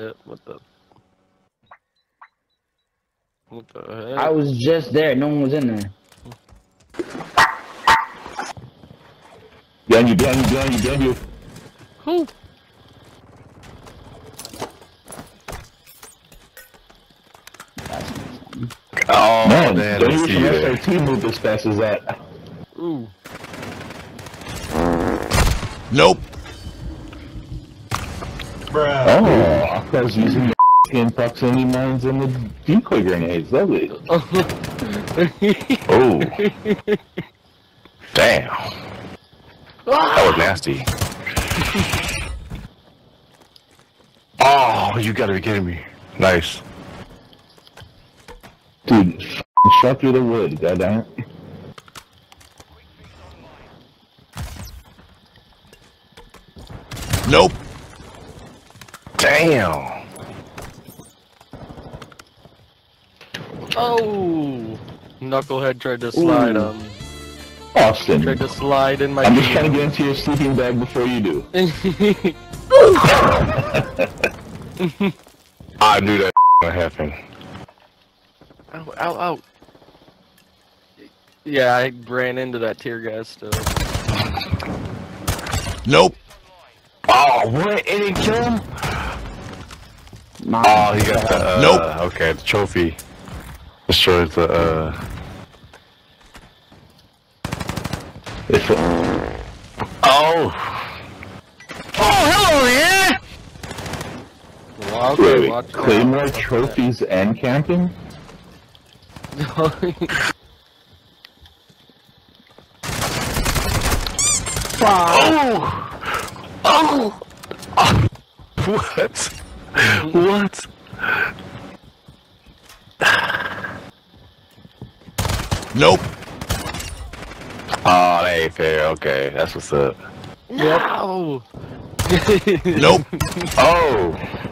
shit. What the? What the heck? I was just there. No one was in there. Behind you, behind you, behind you, behind you. Who? Oh, Man, man, don't I you see you. SRT move as fast as that. Ooh. Nope. Oh, I was using the f***ing proximity mines and the decoy grenades. Lovely. Oh. Damn. That was nasty. Oh, you gotta be kidding me. Nice. Dude, f***ing shot through the wood, goddamn it. Nope. Damn. oh. Knucklehead tried to slide Ooh. on. Austin, Tried to slide in my. I'm just trying to get into your sleeping bag before you do. Ah, I knew that would happen. ow, ow, ow. Yeah, I ran into that tear gas still. Nope. Oh, what? It didn't kill him? Oh, he got the, uh, Nope. Okay, the trophy. Destroyed the, uh... If, Oh! Well, okay, wait, wait, watch out. Claymore Watch trophies and camping? out. Oh! Oh! oh. What? What? Nope. Ah, oh, that ain't fair. Okay, that's what's up. no. Nope. Oh! Oh.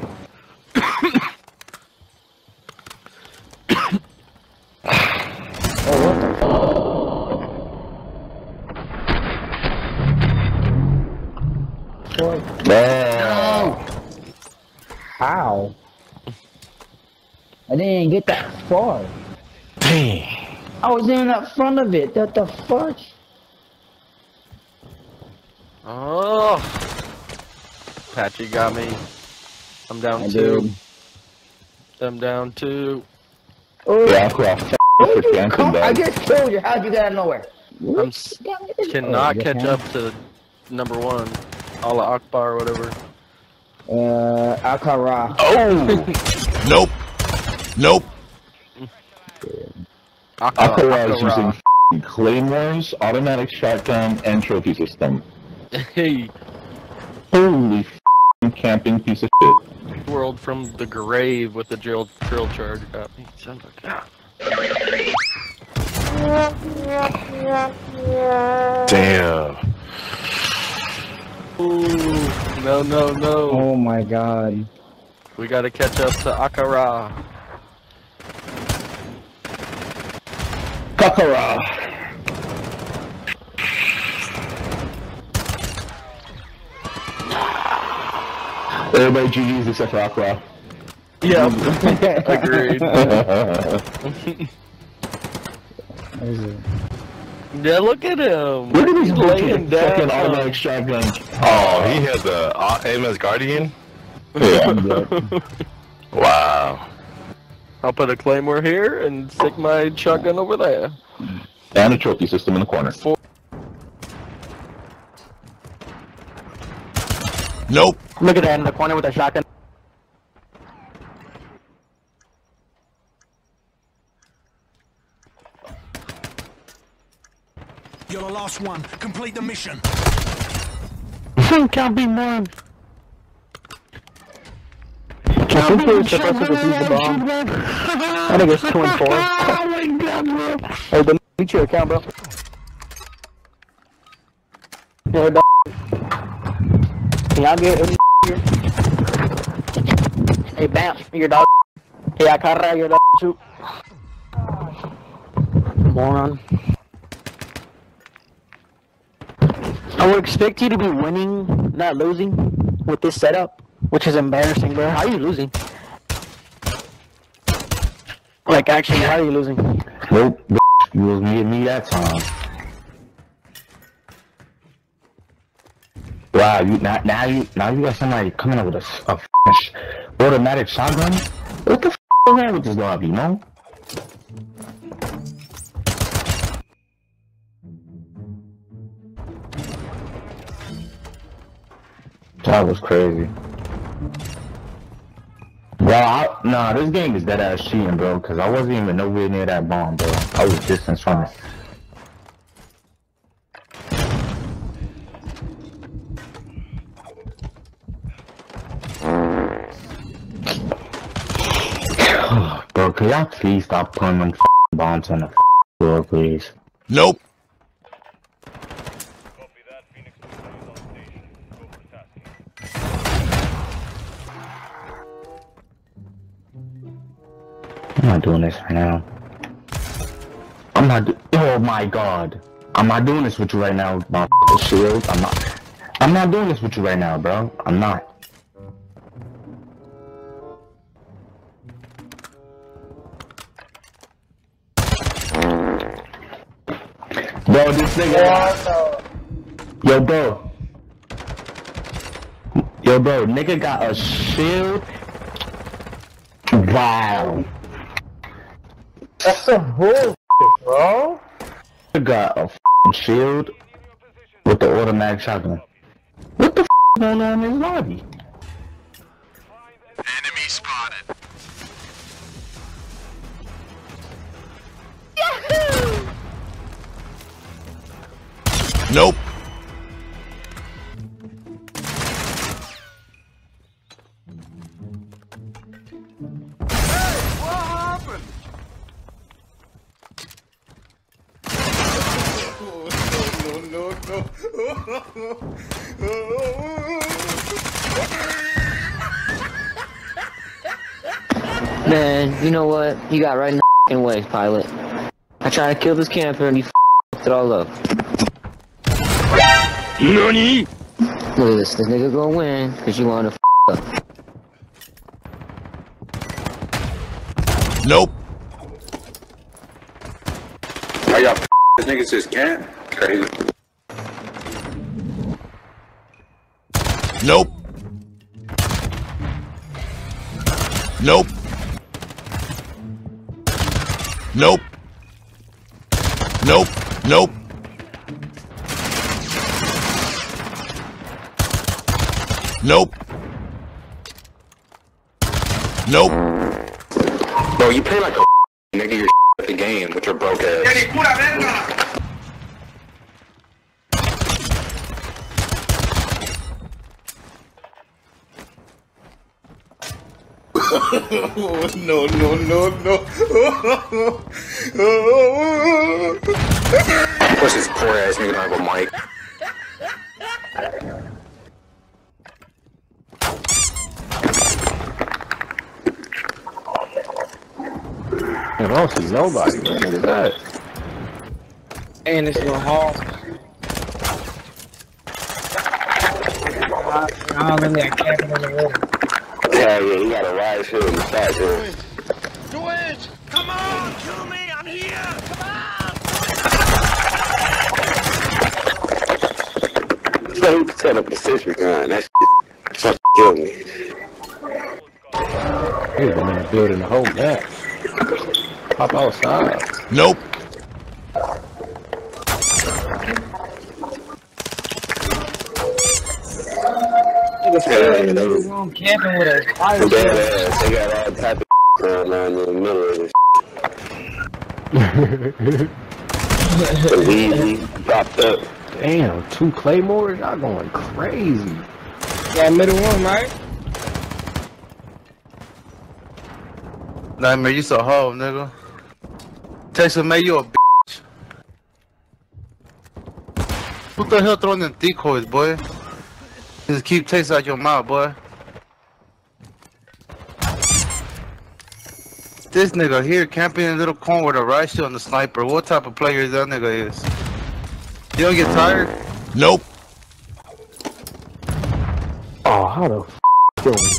I didn't get that far. Dang. I was in the front of it. What the fuck? Oh. Patchy got me. I'm down I two. did. I'm down two. Oh, Yeah, cool. F- for camping come, I bag. just killed you. How'd you get out of nowhere? I'm s- cannot Oh, catch up to number one. Allah Akbar or whatever. Uh, Akara. Oh! Nope. Nope. Akara is using Akbar. f***ing claymores, automatic shotgun, and trophy system. Hey, Holy f***ing camping piece of shit. world from the grave with the drill drill charge got me. Son of a. Damn. Ooh, no, no, no. Oh my god. We gotta catch up to Akara. Kakara! Everybody GG's except for Akara. Yeah. Agreed. Yeah, look at him. Look at these He's laying with fucking automatic shotgun. Oh, he had the uh, MS Guardian? Yeah, Wow. I'll put a claymore here and stick my shotgun over there. and a trophy system in the corner. Nope. Look at that in the corner with a shotgun. You're the last one. Complete the mission. Can't be more. I think you're supposed to defuse the bomb. I think it's two and four. Hey, then meet your account, bro. Yeah, dog. Can y'all get in here? Hey, Bam, your dog. Hey, I caught your dog too. Moron. I would expect you to be winning, not losing, with this setup. Which is embarrassing, bro. How are you losing? Like, actually, how are you losing? Nope. You was me and me that time. Wow, you now, now you now you got somebody coming up with a, s- a f***ing sh- automatic shotgun. What the f- is wrong with this lobby, no? That was crazy. Well, I, nah, this game is dead ass cheating, bro. Cause I wasn't even nowhere near that bomb, bro. I was distance from it. bro, can y'all please stop putting them bombs on the floor, please? Nope. Not doing this right now. I'm not. Oh my god. I'm not doing this with you right now, my shield. I'm not. I'm not doing this with you right now, bro. I'm not. Bro, this nigga. Yo, bro. Yo, bro. Nigga got a shield. Wow. That's some bullshit, bro. Nigga got a f***ing shield with the automatic shotgun. What the f*** going on in this lobby? Enemy spotted. Yahoo! Nope. You know what? You got right in the way, pilot. I tried to kill this camper and you f***ed it all up. NANI? Look at this, this nigga gonna win because you wanna f*** up. Nope. I got this niggas just can't. Crazy. Nope. Nope. Nope. Nope. Nope. Nope. Nope. Bro, you play like a nigga your at the game with your broke ass. No, no, no, no. Push this poor ass nigga don't have a mic. I don't see nobody. What nigga that? And this little hall. I don't really got camping in the room. Yeah, yeah, you got a ride shit in the side here. Come on, kill me, I'm here! Come on! So he set up a sentry gun. That shit fucking killed me. He's been in the building the whole match. Hop outside. Nope. Niggas room camping with a fire Dead They got all type of going on in the middle of this. The Easy popped up. Damn, two claymores? Y'all going crazy. Yeah, middle room, right? Nightmare, you so hoe, nigga. Texas, man, you a bitch. What the hell throwing them decoys, boy? Just keep taste out your mouth, boy. This nigga here camping in a little corner with a right shit on the sniper. What type of player that nigga is? You don't get tired? Nope. Oh, how the f Kill me.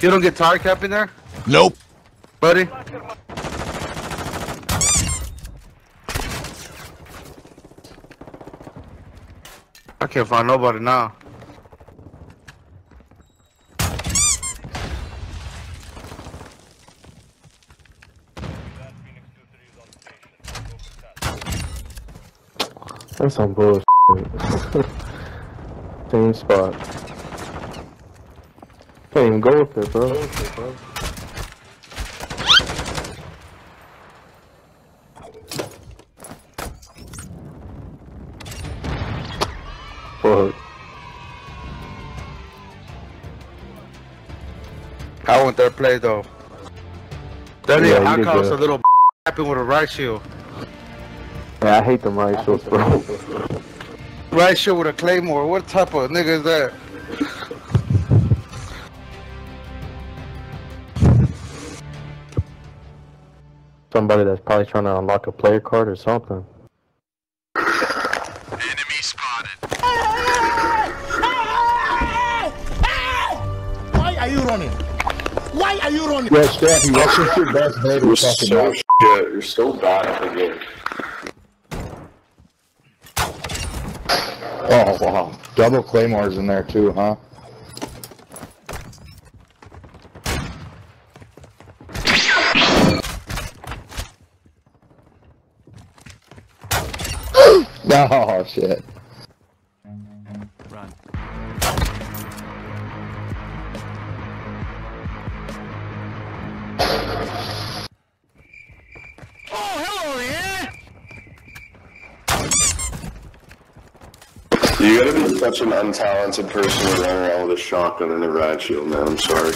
You don't get tired camping there, Nope. buddy? I can't find nobody now. That's some bullshit. Same spot. Can't even go with it, bro. Fuck. I went there to play though. That Yeah, yeah, you I did call us a little happen with a riot shield. Yeah, I hate them riot shields, bro. Riot shield with a claymore. What type of nigga is that? Somebody that's probably trying to unlock a player card or something. Enemy spotted. Why are you running? Why are you running? Yeah, Staffy, what's your best made You're of so fucking shit. mouth? You're so bad at the game. Oh, wow. Double claymores in there too, huh? oh, shit. Such an untalented person to run around with a shotgun and a riot shield, man. I'm sorry.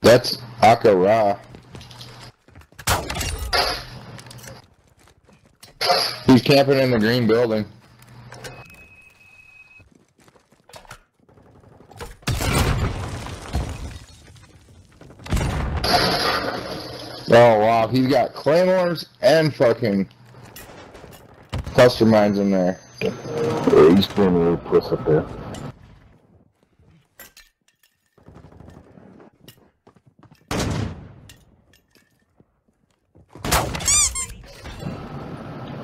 That's Aka Ra. He's camping in the green building. Wow, he's got claymores and fucking cluster mines in there. Yeah, he's doing a little puss up there.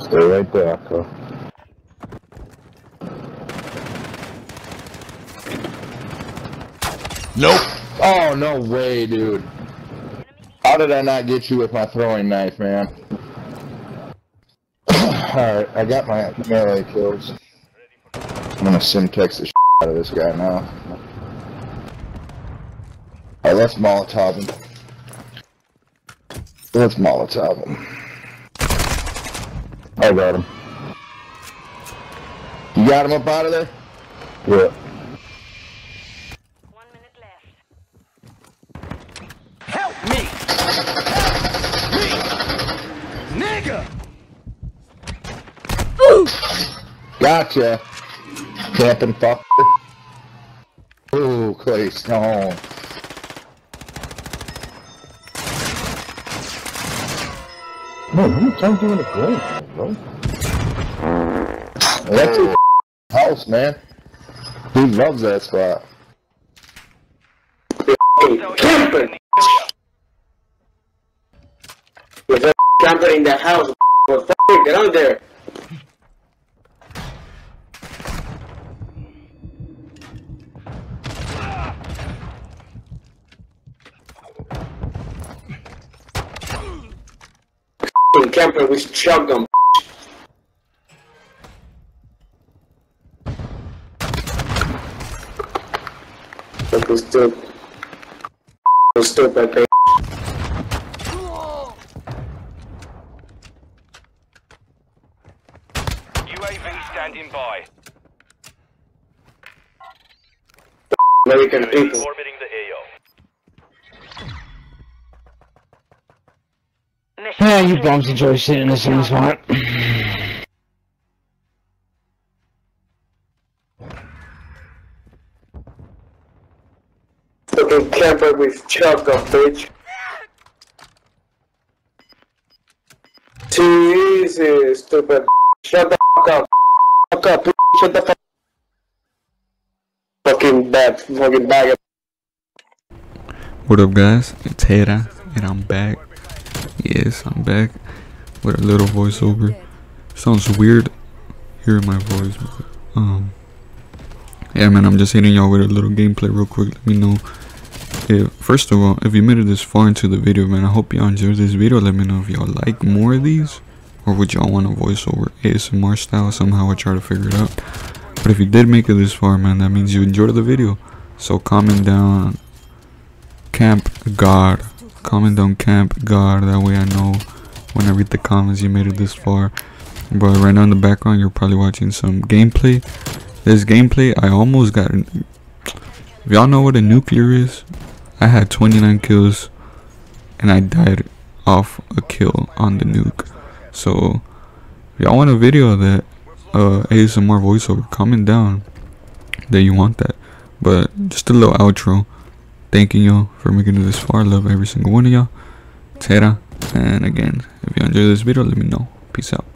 Stay right there, Akko. Nope. Oh no way, dude. How did I not get you with my throwing knife, man? Alright, I got my melee kills. I'm gonna Semtex the shit out of this guy now. Alright, let's Molotov him. Let's Molotov him. I got him. You got him up out of there? Yeah. One minute left. Help me! Help me! Nigga! Gotcha. Camping fucker. Ooh, Clay Stone. Man, how many times do you want to play, bro? That's his house, man. He loves that spot. Camping! If they're camping in that house, well, f get out there. F***ing camper with shotgun. Still, who's still back there. UAV standing by. American people. Yeah, you bums enjoy sitting in the same spot. Fucking camper with chugged up, bitch. Too easy, stupid. Shut the fuck up. Fuck up, bitch. Shut the fuck Fucking bad. Fucking bag. What up, guys? It's Gera, and I'm back Yes, I'm back with a little voiceover. Sounds weird hearing my voice, but um, yeah, man. I'm just hitting y'all with a little gameplay real quick. Let me know. If, first of all, if you made it this far into the video, man, I hope y'all enjoyed this video. Let me know if y'all like more of these, or would y'all want a voiceover ASMR style. Somehow I try to figure it out. But if you did make it this far, man, that means you enjoyed the video. So comment down Camp God. Comment down Camp God. That way I know when I read the comments you made it this far. But right now in the background, you're probably watching some gameplay. This gameplay, I almost got. Y'all know what a nuclear is, I had 29 kills and I died off a kill on the nuke. So, y'all want a video of that, uh, ASMR voiceover, comment down that you want that. But just a little outro. Thanking y'all for making it this far. Love every single one of y'all. Gera. And again, if you enjoyed this video, let me know. Peace out.